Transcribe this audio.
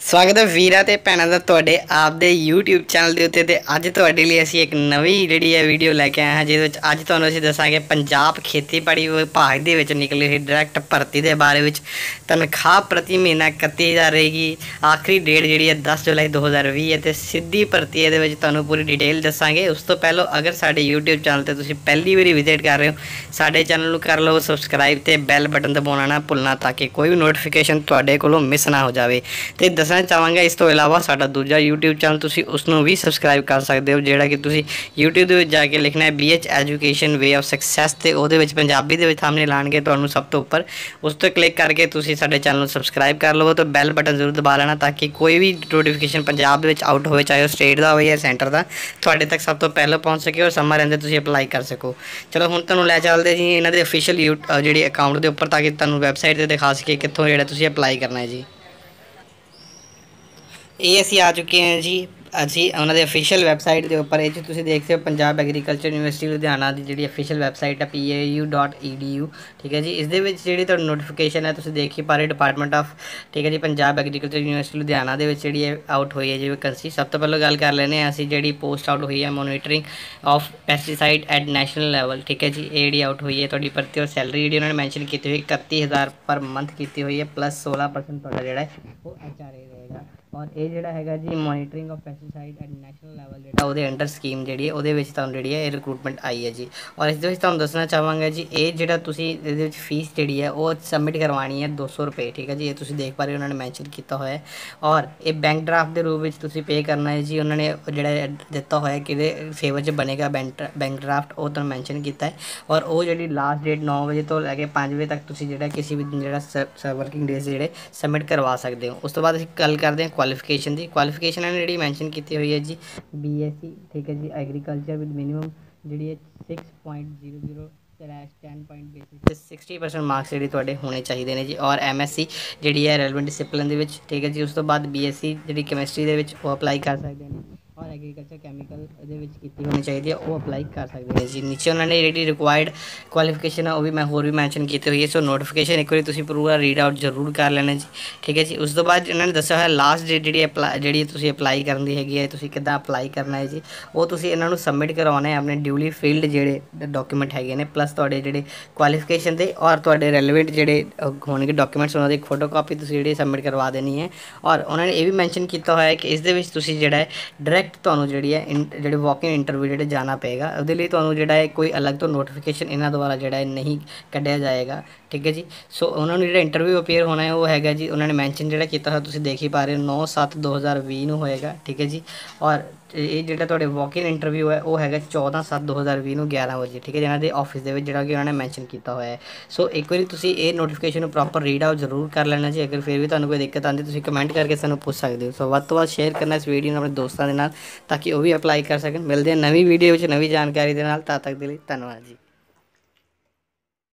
ਸਵਾਗਤ ਹੈ ਵੀਰਾਂ ਤੇ ਭੈਣਾਂ ਦਾ ਤੁਹਾਡੇ ਆਪ ਦੇ YouTube ਚੈਨਲ ਦੇ ਉੱਤੇ ਤੇ ਅੱਜ ਤੁਹਾਡੇ ਲਈ ਅਸੀਂ ਇੱਕ ਨਵੀਂ ਜਿਹੜੀ ਹੈ ਵੀਡੀਓ ਲੈ ਕੇ ਆਏ ਹਾਂ, ਜਿਹਦੇ ਵਿੱਚ ਅੱਜ ਤੁਹਾਨੂੰ ਅਸੀਂ ਦੱਸਾਂਗੇ ਪੰਜਾਬ ਖੇਤੀਬਾੜੀ ਵਿਭਾਗ ਦੇ ਵਿੱਚ ਨਿਕਲੀ ਹੋਈ ਡਾਇਰੈਕਟ ਭਰਤੀ ਦੇ ਬਾਰੇ ਵਿੱਚ। ਤਨਖਾਹ ਪ੍ਰਤੀ ਮਹੀਨਾ 31000 ਰਹੇਗੀ। ਆਖਰੀ ਡੇਟ ਜਿਹੜੀ ਹੈ 10 ਜੁਲਾਈ 2020 ਹੈ ਤੇ ਸਿੱਧੀ ਭਰਤੀ ਇਹਦੇ ਵਿੱਚ ਤੁਹਾਨੂੰ ਪੂਰੀ ਡਿਟੇਲ ਦੱਸਾਂਗੇ। ਉਸ ਤੋਂ ਪਹਿਲਾਂ ਅਗਰ ਸਾਡੇ YouTube ਚੈਨਲ ਤੇ ਤੁਸੀਂ ਪਹਿਲੀ ਵਾਰੀ ਵਿਜ਼ਿਟ ਕਰ ਰਹੇ ਹੋ, ਸਾਡੇ ਚੈਨਲ ਨੂੰ ਕਰ ਲਓ ਸਬਸਕ੍ਰਾਈਬ ਤੇ ਬੈਲ ਬਟਨ ਦਬਾਉਣਾ ਨਾ ਭੁੱਲਣਾ ਤਾਂ ਕਿ ਕੋਈ ਵੀ ਨੋਟੀਫਿਕੇਸ਼ਨ ਤੁਹਾਡੇ ਕੋਲੋਂ ਮਿਸ ਨਾ ਹੋ ਜਾਵੇ। ਤੇ ਦੱਸਣਾ ਚਾਹਾਂਗਾ ਇਸ ਤੋਂ ਇਲਾਵਾ ਸਾਡਾ ਦੂਜਾ YouTube ਚੈਨਲ ਤੁਸੀਂ ਉਸ ਨੂੰ ਵੀ ਸਬਸਕ੍ਰਾਈਬ ਕਰ ਸਕਦੇ ਹੋ, ਜਿਹੜਾ ਕਿ ਤੁਸੀਂ YouTube ਦੇ ਵਿੱਚ ਜਾ ਕੇ ਲਿਖਣਾ ਹੈ BH education way of success ਤੇ ਉਹਦੇ ਵਿੱਚ ਪੰਜਾਬੀ ਦੇ ਵਿੱਚ ਸਾਹਮਣੇ ਲਾਣਗੇ ਤੁਹਾਨੂੰ ਸਭ ਤੋਂ ਉੱਪਰ। ਉਸ ਤੇ ਕਲਿੱਕ ਕਰਕੇ ਤੁਸੀਂ ਸਾਡੇ ਚੈਨਲ ਨੂੰ ਸਬਸਕ੍ਰਾਈਬ ਕਰ ਲਵੋ ਤੇ ਬੈਲ ਬਟਨ ਜ਼ਰੂਰ ਦਬਾ ਲੈਣਾ ਤਾਂ ਕਿ ਕੋਈ ਵੀ ਨੋਟੀਫਿਕੇਸ਼ਨ ਪੰਜਾਬ ਦੇ ਵਿੱਚ ਆਊਟ ਹੋਵੇ, ਚਾਹੇ ਉਹ ਸਟੇਟ ਦਾ ਹੋਵੇ ਜਾਂ ਸੈਂਟਰ ਦਾ, ਤੁਹਾਡੇ ਤੱਕ ਸਭ ਤੋਂ ਪਹਿਲਾਂ ਪਹੁੰਚ ਸਕੇ ਔਰ ਸਮਾਂ ਰਹਿੰਦੇ ਤੁਸੀਂ ਅਪਲਾਈ ਕਰ ਸਕੋ। ਚਲੋ ਹੁਣ ਤੁਹਾਨੂੰ ਲੈ ਚੱਲਦੇ ਜੀ ਇਹਨਾਂ ਦੇ ਅਫੀਸ਼ੀਅਲ ਜਿਹੜੀ ਅਕਾਊਂਟ ਦੇ ਉੱਪਰ ਤਾਂ ਕਿ ਤੁਹਾਨੂੰ ਵੈਬਸਾਈਟ ਤੇ ਦਿਖਾ ਸਕੇ ਕਿੱਥੋਂ ਜਿਹੜਾ ਤੁਸੀਂ ਅਪਲਾਈ ਕਰਨਾ ਹੈ ਜੀ। ਇਹ ਅਸੀਂ ਆ ਚੁੱਕੇ ਹਾਂ ਜੀ। ਅਸੀਂ ਉਹਨਾਂ ਦੇ ਅਫੀਸ਼ੀਅਲ ਵੈਬਸਾਈਟ ਦੇ ਉੱਪਰ, ਇਹ 'ਚ ਤੁਸੀਂ ਦੇਖ ਸਕਦੇ ਹੋ, ਪੰਜਾਬ ਐਗਰੀਕਲਚਰ ਯੂਨੀਵਰਸਿਟੀ ਲੁਧਿਆਣਾ ਦੀ ਜਿਹੜੀ ਅਫੀਸ਼ੀਅਲ ਵੈਬਸਾਈਟ ਹੈ pau.edu ਠੀਕ ਹੈ ਜੀ? ਇਸ ਦੇ ਵਿੱਚ ਜਿਹੜੀ ਤੁਹਾਨੂੰ ਨੋਟੀਫਿਕੇਸ਼ਨ ਹੈ, ਤੁਸੀਂ ਦੇਖ ਹੀ ਪਾ ਰਹੇ ਡਿਪਾਰਟਮੈਂਟ ਆਫ ਠੀਕ ਹੈ ਜੀ, ਪੰਜਾਬ ਐਗਰੀਕਲਚਰ ਯੂਨੀਵਰਸਿਟੀ ਲੁਧਿਆਣਾ ਦੇ ਵਿੱਚ ਜਿਹੜੀ ਆਊਟ ਹੋਈ ਹੈ ਜੀ ਵੈਕੈਂਸੀ ਸਭ ਤੋਂ ਪਹਿਲਾਂ ਗੱਲ ਕਰ ਲੈਨੇ ਆ ਅਸੀਂ ਜਿਹੜੀ ਪੋਸਟ ਆਊਟ ਹੋਈ ਹੈ monitoring of pesticide at national level ਠੀਕ ਹੈ ਜੀ? ਇਹ ਜਿਹੜੀ ਆਊਟ ਹੋਈ ਹੈ, ਤੁਹਾਡੀ ਭਰਤੀ ਔਰ ਸੈਲਰੀ ਜਿਹੜੀ ਉਹਨਾਂ ਨੇ ਮੈਂਸ਼ਨ ਕੀਤੀ ਹੋਈ 31000 ਪਰ ਮੰਥ ਕੀਤੀ ਹੋਈ ਹੈ ਪਲੱਸ 16% ਤੁਹਾਡਾ ਜਿਹੜਾ ਹੈ, ਉਹ ਐਚਆਰਏ ਰਹੇਗਾ। ਔਰ ਇਹ ਜਿਹੜਾ ਹੈਗਾ ਜੀ monitoring of pesticide at national level ਜਿਹੜਾ ਉਹਦੇ ਅੰਡਰ ਸਕੀਮ ਜਿਹੜੀ ਹੈ, ਉਹਦੇ ਵਿੱਚ ਤੁਹਾਨੂੰ ਜਿਹੜੀ ਹੈ, ਇਹ ਰਿਕਰੂਟਮੈਂਟ ਆਈ ਹੈ ਜੀ। ਔਰ ਇਸ ਦੇ ਵਿੱਚ ਤੁਹਾਨੂੰ ਦੱਸਣਾ ਚਾਹਾਂਗਾ ਜੀ, ਇਹ ਜਿਹੜਾ ਤੁਸੀਂ ਇਹਦੇ ਵਿੱਚ ਫੀਸ ਜਿਹੜੀ ਹੈ, ਉਹ ਸਬਮਿਟ ਕਰਵਾਉਣੀ ਹੈ 200 ਰੁਪਏ, ਠੀਕ ਹੈ ਜੀ? ਇਹ ਤੁਸੀਂ ਦੇਖ ਪਾ ਰਹੇ ਉਹਨਾਂ ਨੇ ਮੈਂਸ਼ਨ ਕੀਤਾ ਹੋਇਆ ਹੈ। ਔਰ ਇਹ ਬੈਂਕ ਡਰਾਫਟ ਦੇ ਰੂਪ ਵਿੱਚ ਤੁਸੀਂ ਪੇ ਕਰਨਾ ਹੈ ਜੀ, ਉਹਨਾਂ ਨੇ ਜਿਹੜਾ ਦਿੱਤਾ ਹੋਇਆ ਕਿਹਦੇ ਫੇਵਰ 'ਚ ਬਣੇਗਾ ਬੈਂਕ ਡਰਾਫਟ ਉਹ ਤੁਹਾਨੂੰ ਮੈਂਸ਼ਨ ਕੀਤਾ ਹੈ। ਔਰ ਉਹ ਜਿਹੜੀ ਲਾਸਟ ਡੇਟ 9 ਵਜੇ ਤੋਂ ਲੈ ਕੇ 5 ਵਜੇ ਤੱਕ ਤੁਸੀਂ ਜਿਹੜਾ ਕਿਸੇ ਵੀ ਦਿਨ ਜਿਹੜਾ ਵਰਕਿੰਗ ਡੇਜ਼ ਜਿਹੜੇ ਸਬਮਿਟ ਕਰਵਾ ਸਕਦੇ ਹੋ। ਉਸ ਤੋਂ ਬਾਅਦ ਅਸੀਂ ਗੱਲ ਕਰਦੇ ਹਾਂ ਕੁਆਲੀਫਿਕੇਸ਼ਨ ਦੀ। ਕੁਆਲੀਫਿਕੇਸ਼ਨ ਇਹਨਾਂ ਜਿਹੜੀ ਮੈਂਸ਼ਨ ਕੀਤੀ ਹੋਈ ਹੈ ਜੀ। ਬੀਐਸਸੀ ਠੀਕ ਹੈ ਜੀ ਐਗਰੀਕਲਚਰ ਵਿਦ ਮਿਨੀਮਮ ਜਿਹੜੀ ਹੈ 6.00 ਸਲੈਸ਼ 10 ਪੁਆਇੰਟ ਬੇਸਿਸ ਤੇ 60% ਮਾਰਕਸ ਜਿਹੜੇ ਤੁਹਾਡੇ ਹੋਣੇ ਚਾਹੀਦੇ ਨੇ ਜੀ। ਔਰ ਐਮਐਸਸੀ ਜਿਹੜੀ ਹੈ ਰੈਲੇਵੈਂਟ ਡਿਸਪਲਿਨ ਦੇ ਵਿੱਚ, ਠੀਕ ਹੈ ਜੀ, ਉਸ ਤੋਂ ਬਾਅਦ ਬੀਐਸਸੀ ਜਿਹੜੀ ਕੈਮਿਸਟਰੀ ਦੇ ਵਿੱਚ ਉਹ ਅਪਲਾਈ ਕਰ ਸਕਦੇ ਨੇ। ਔਰ ਐਗਰੀਕਲਚਰ ਕੈਮੀਕਲ ਇਹਦੇ ਵਿੱਚ ਕੀਤੀ ਹੋਣੀ ਚਾਹੀਦੀ ਹੈ, ਉਹ ਅਪਲਾਈ ਕਰ ਸਕਦੇ ਨੇ ਜੀ। ਨੀਚੇ ਉਹਨਾਂ ਨੇ ਜਿਹੜੀ ਰਿਕੁਆਇਰਡ ਕੁਆਲੀਫਿਕੇਸ਼ਨ ਹੈ ਉਹ ਵੀ ਮੈਂ ਹੋਰ ਵੀ ਮੈਂਸ਼ਨ ਕੀਤੀ ਹੋਈ ਹੈ, ਸੋ ਨੋਟੀਫਿਕੇਸ਼ਨ ਇੱਕ ਵਾਰੀ ਤੁਸੀਂ ਪੂਰਾ ਰੀਡ ਆਊਟ ਜ਼ਰੂਰ ਕਰ ਲੈਣਾ ਜੀ। ਠੀਕ ਹੈ ਜੀ, ਉਸ ਤੋਂ ਬਾਅਦ ਇਹਨਾਂ ਨੇ ਦੱਸਿਆ ਹੋਇਆ ਲਾਸਟ ਡੇਟ ਜਿਹੜੀ ਅਪਲਾਈ ਜਿਹੜੀ ਤੁਸੀਂ ਅਪਲਾਈ ਕਰਨ ਦੀ ਹੈਗੀ ਹੈ, ਤੁਸੀਂ ਕਿੱਦਾਂ ਅਪਲਾਈ ਕਰਨਾ ਹੈ ਜੀ, ਉਹ ਤੁਸੀਂ ਇਹਨਾਂ ਨੂੰ ਸਬਮਿਟ ਕਰਵਾਉਣਾ ਹੈ ਆਪਣੇ ਡਿਊਲੀ ਫੀਲਡ ਜਿਹੜੇ ਡਾਕੂਮੈਂਟ ਹੈਗੇ ਨੇ ਪਲੱਸ ਤੁਹਾਡੇ ਜਿਹੜੇ ਕੁਆਲੀਫਿਕੇਸ਼ਨ ਦੇ ਔਰ ਤੁਹਾਡੇ ਰੈਲੇਵੈਂਟ ਜਿਹੜੇ ਹੋਣਗੇ ਡਾਕੂਮੈਂਟਸ ਉਹਨਾਂ ਦੀ ਇੱਕ ਫੋਟੋ ਕਾਪੀ ਤੁਸੀਂ ਜਿਹੜੀ ਸਬਮਿਟ ਕਰਵਾ ਦੇਣੀ ਹੈ। ਔਰ ਉਹਨਾਂ ਨੇ ਇਹ ਵੀ ਮੈਂਸ਼ਨ ਕੀਤਾ ਹੋਇਆ ਹੈ ਕਿ ਇਸ ਦੇ ਵਿੱਚ ਤੁਸੀਂ ਜਿਹੜਾ ਹੈ ਡਾਇਰੈਕਟ ਤੁਹਾਨੂੰ ਜਿਹੜੀ ਹੈ ਜਿਹੜੇ ਵਾਕਿੰਗ ਇੰਟਰਵਿਊ ਜਿਹੜੇ ਜਾਣਾ ਪਏਗਾ, ਉਹਦੇ ਲਈ ਤੁਹਾਨੂੰ ਜਿਹੜਾ ਹੈ ਕੋਈ ਅਲੱਗ ਤੋਂ ਨੋਟੀਫਿਕੇਸ਼ਨ ਇਹਨਾਂ ਦੁਆਰਾ ਜਿਹੜਾ ਹੈ ਨਹੀਂ ਕੱਢਿਆ ਜਾਏਗਾ। ਠੀਕ ਹੈ ਜੀ? ਸੋ ਉਹਨਾਂ ਨੂੰ ਜਿਹੜਾ ਇੰਟਰਵਿਊ ਅਪੀਅਰ ਹੋਣਾ ਹੈ, ਉਹ ਹੈਗਾ ਜੀ, ਉਹਨਾਂ ਨੇ ਮੈਂਸ਼ਨ ਜਿਹੜਾ ਕੀਤਾ ਹੋਇਆ, ਤੁਸੀਂ ਦੇਖ ਹੀ ਪਾ ਰਹੇ ਹੋ 9 7 2020 ਨੂੰ ਹੋਏਗਾ। ਠੀਕ ਹੈ ਜੀ? ਔਰ ਇਹ ਜਿਹੜਾ ਤੁਹਾਡੇ ਵਾਕ-ਇਨ ਇੰਟਰਵਿਊ ਹੈ, ਉਹ ਹੈਗਾ 14 7 2020 ਨੂੰ 11 ਵਜੇ, ਠੀਕ ਹੈ ਜਿਹਨਾਂ ਦੇ ਆਫਿਸ ਦੇ ਵਿੱਚ ਜਿਹੜਾ ਕਿ ਉਹਨਾਂ ਨੇ ਮੈਂਸ਼ਨ ਕੀਤਾ ਹੋਇਆ ਹੈ। ਸੋ ਇੱਕ ਵਾਰੀ ਤੁਸੀਂ ਇਹ ਨੋਟੀਫਿਕੇਸ਼ਨ ਨੂੰ ਪ੍ਰੋਪਰ ਰੀਡ ਆਊਟ ਜ਼ਰੂਰ ਕਰ ਲੈਣਾ ਜੀ। ਅਗਰ ਫਿਰ ਵੀ ਤੁਹਾਨੂੰ ਕੋਈ ਦਿੱਕਤ ਆਉਂਦੀ, ਤੁਸੀਂ ਕਮੈਂਟ ਕਰਕੇ ਸਾਨੂੰ ਪੁੱਛ ਸਕਦੇ ਹੋ। ਸੋ ਵੱਧ ਤੋਂ ਵੱਧ ਸ਼ੇਅਰ ਕਰਨਾ ਇਸ ਵੀਡੀਓ ਨੂੰ ਆਪਣੇ ਦੋਸਤਾਂ ਦੇ ਨਾਲ, ਤਾਂ ਕਿ ਉਹ ਵੀ ਅਪਲਾਈ ਕਰ ਸਕਣ। ਮਿਲਦੇ ਹਾਂ ਨਵੀਂ ਵੀਡੀਓ ਵਿੱਚ ਨਵੀਂ ਜਾਣਕਾਰੀ ਦੇ ਨਾਲ। ਤਦ ਤੱਕ ਦੇ ਲਈ ਧੰਨਵਾਦ ਜੀ।